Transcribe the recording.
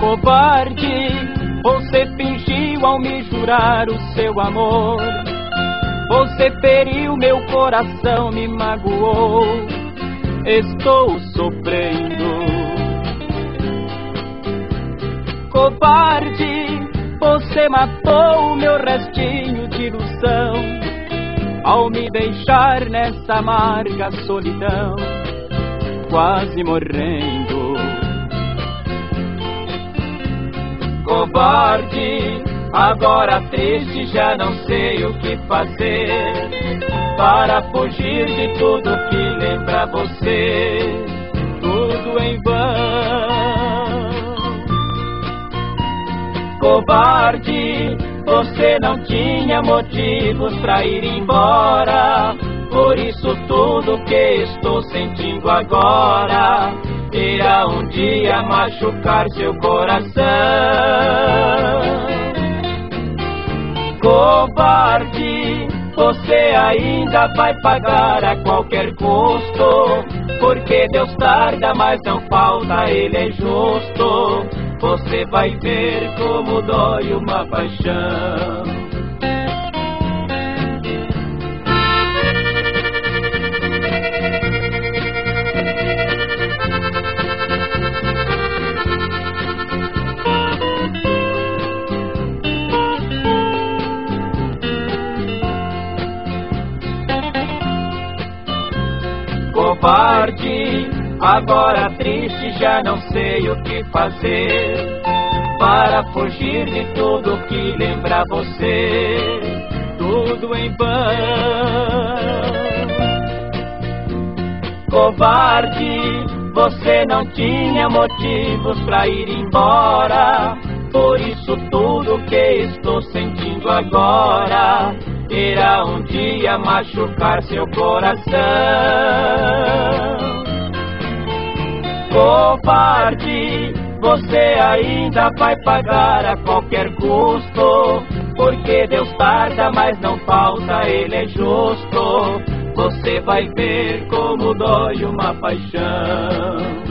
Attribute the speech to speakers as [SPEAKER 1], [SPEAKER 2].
[SPEAKER 1] Covarde, você fingiu ao me jurar o seu amor. Você feriu meu coração, me magoou. Estou sofrendo. Covarde, você matou o meu restinho de ilusão ao me deixar nessa amarga solidão, quase morrendo. Covarde, agora triste já não sei o que fazer para fugir de tudo que lembra você, tudo em vão. Covarde, você não tinha motivos para ir embora. Por isso tudo que estou sentindo agora irá um dia machucar seu coração. Covarde, você ainda vai pagar a qualquer custo. Porque Deus tarda, mas não falta, Ele é justo. Você vai ver como dói uma paixão. Covarde. Agora triste, já não sei o que fazer para fugir de tudo que lembra você. Tudo em vão. Covarde, você não tinha motivos para ir embora. Por isso tudo que estou sentindo agora irá um dia machucar seu coração. Covarde, você ainda vai pagar a qualquer custo, porque Deus tarda, mas não falta, Ele é justo. Você vai ver como dói uma paixão.